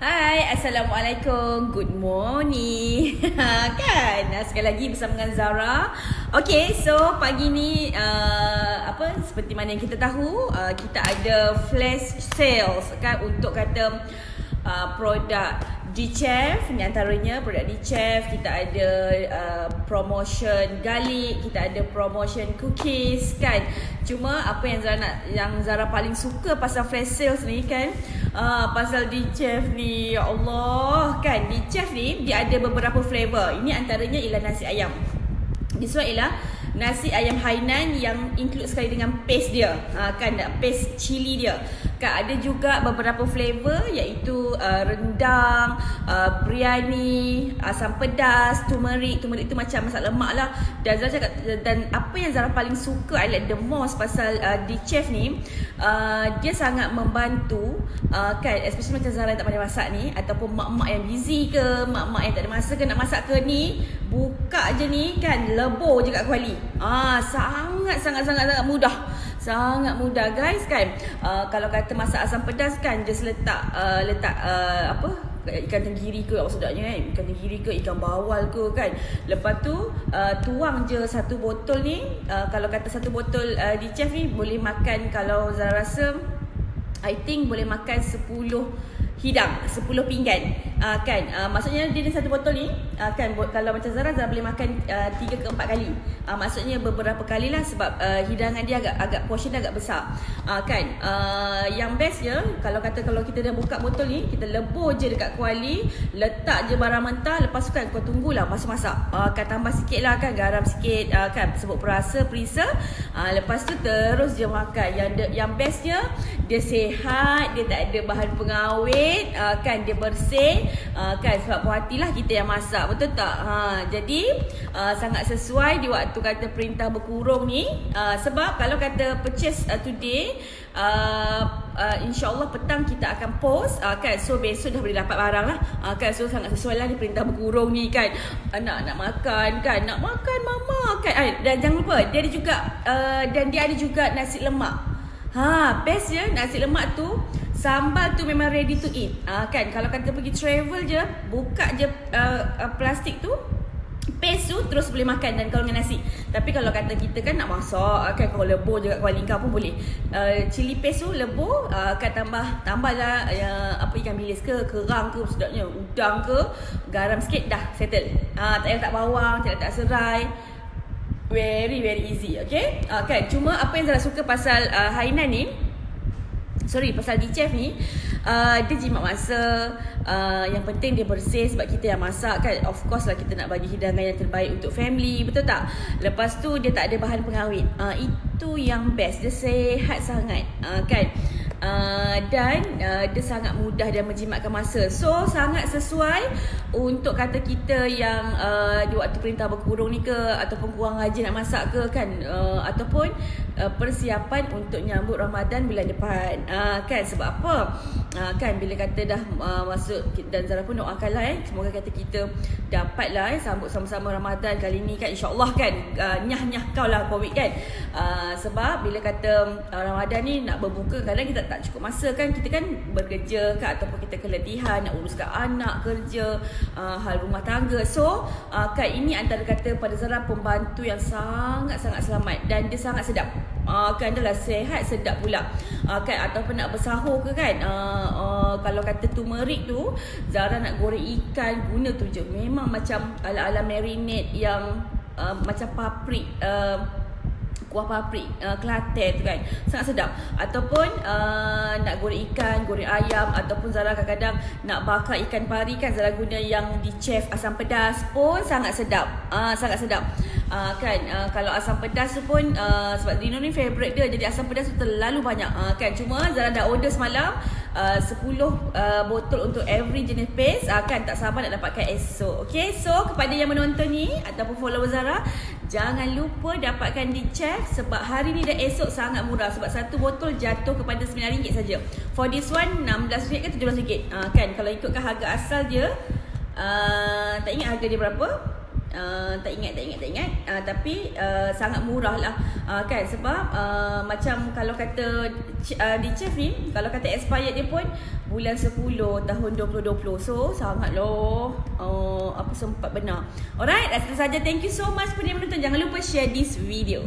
Hai, Assalamualaikum. Good morning. kan? Sekali lagi bersama dengan Zara. Okay, so pagi ni uh, apa seperti mana yang kita tahu, uh, kita ada flash sales kan untuk kata uh, produk G-Chef Ni antaranya produk G-Chef Kita ada uh, promotion garlic Kita ada promotion cookies kan? Cuma apa yang Zara nak Yang Zara paling suka pasal flash sales ni kan? Uh, Pasal G-Chef ni Ya Allah kan? G-Chef ni dia ada beberapa flavor. Ini antaranya ialah nasi ayam. This one ialah nasi ayam Hainan yang include sekali dengan paste dia. Ha, kan? Paste cili dia ada juga beberapa flavor iaitu uh, rendang uh, biryani asam pedas turmeric. Turmeric itu macam masak lemak lah. Dan Zara cakap dan apa yang Zara paling suka I like the most pasal uh, di chef ni uh, dia sangat membantu uh, kan especially macam Zara yang tak pandai masak ni ataupun mak-mak yang busy ke mak-mak yang tak ada masa ke nak masak ke ni buka je ni kan lebur je kat kuali. Ah, sangat sangat sangat sangat mudah. Sangat mudah guys kan. Uh, kalau kata masak asam pedas kan just letak uh, letak uh, apa ikan tenggiri ke apa sedapnya kan ikan tenggiri ke ikan bawal ke kan lepas tu uh, tuang je satu botol ni uh, kalau kata satu botol uh, di chef ni boleh makan kalau Zara rasa I think boleh makan 10 hidang 10 pinggan. Uh, kan? Uh, maksudnya dia ni satu botol ni uh, kan kalau macam Zara Zara boleh makan uh, 3 ke 4 kali. Uh, maksudnya beberapa kali lah sebab uh, hidangan dia agak agak portion dia agak besar. Uh, kan? Uh, yang bestnya kalau kata kalau kita dah buka botol ni kita lebur je dekat kuali letak je barang mentah lepas tu kan kau tunggulah masa masak uh, kan tambah sikit lah kan garam sikit uh, kan sebut perasa perisa. Uh, lepas tu terus je makan. Yang de, yang bestnya dia sihat dia tak ada bahan pengawet kulit uh, kan dia bersih uh, kan sebab puas hatilah kita yang masak betul tak? Ha jadi uh, sangat sesuai di waktu kata perintah berkurung ni. Uh, sebab kalau kata purchase uh, today uh, uh, insyaallah petang kita akan post uh, kan so besok dah boleh dapat barang lah. Uh, kan so sangat sesuai lah ni perintah berkurung ni kan. Anak nak makan kan nak makan mama kan. Uh, dan jangan lupa dia ada juga uh, dan dia ada juga nasi lemak Ha, best je nasi lemak tu. Sambal tu memang ready to eat. Uh, kan? Kalau kata pergi travel je Buka je uh, uh, plastik tu Paste tu terus boleh makan dan kalau dengan nasi. Tapi kalau kata kita kan nak masak kan? Kalau lebur je kat kuali pun boleh. Uh, Cili paste tu lebur uh, Kan tambah Tambah lah uh, Apa ikan bilis ke Kerang ke sedapnya Udang ke. Garam sikit dah settle. Uh, Tak payah tak bawang Tak letak serai Very very easy okay? Uh, kan? Cuma apa yang saya suka pasal uh, Hainan ni Sorry pasal di chef ni uh, Dia jimat masa uh, Yang penting dia bersih Sebab kita yang masak kan? Of course lah kita nak bagi hidangan yang terbaik Untuk family Betul tak? Lepas tu dia tak ada bahan pengawet. Uh, Itu yang best. Dia sehat sangat uh, Kan? Uh, dan uh, dia sangat mudah dan menjimatkan masa. So sangat sesuai Untuk kata kita yang uh, Di waktu perintah berkurung ni ke Ataupun kurang rajin nak masak ke kan? Uh, Ataupun uh, persiapan untuk nyambut Ramadan bulan depan. Uh, Kan? Sebab apa? Uh, Kan? Bila kata dah uh, masuk Dan Zara pun doakan lah eh. Semoga kata kita dapat lah eh Sambut sama-sama Ramadan kali ni kan? InsyaAllah kan? Uh, Nyah-nyah kau lah COVID kan uh, Sebab bila kata uh, Ramadan ni nak berbuka Kadang kita tak cukup masa kan kita kan bekerja kan ataupun kita keletihan nak uruskan anak kerja uh, hal rumah tangga. So uh, kan ini antara kata pada Zara pembantu yang sangat-sangat selamat dan dia sangat sedap. Uh, kan adalah sehat sedap pula. Uh, kan ataupun nak bersahur ke kan uh, uh, kalau kata turmeric tu Zara nak goreng ikan guna tu je memang macam ala-ala marinade yang uh, macam paprik uh, kuah paprik uh, Kelantan tu kan sangat sedap. Ataupun uh, nak goreng ikan goreng ayam ataupun Zara kadang-kadang nak bakar ikan pari kan Zara guna yang di chef asam pedas pun sangat sedap. Uh, sangat sedap uh, kan uh, kalau asam pedas tu pun uh, sebab Dino ni favorite dia jadi asam pedas tu terlalu banyak uh, kan cuma Zara dah order semalam Uh, 10 uh, botol untuk every jenis paste uh, kan tak sabar nak dapatkan esok okay so kepada yang menonton ni ataupun follower Zara Jangan lupa dapatkan di check sebab hari ni dan esok sangat murah sebab satu botol jatuh kepada RM9 saja. For this one RM16 ke RM17. Uh, kan kalau ikutkan harga asal dia uh, tak ingat harga dia berapa? Uh, tak ingat tak ingat tak ingat. Uh, tapi uh, sangat murah lah. Uh, kan sebab uh, macam kalau kata uh, di chef ni kalau kata expired dia pun bulan 10 tahun 2020 so sangat loh. Uh, apa sempat benar. Alright itu saja. Thank you so much. Kepada yang menonton jangan lupa share this video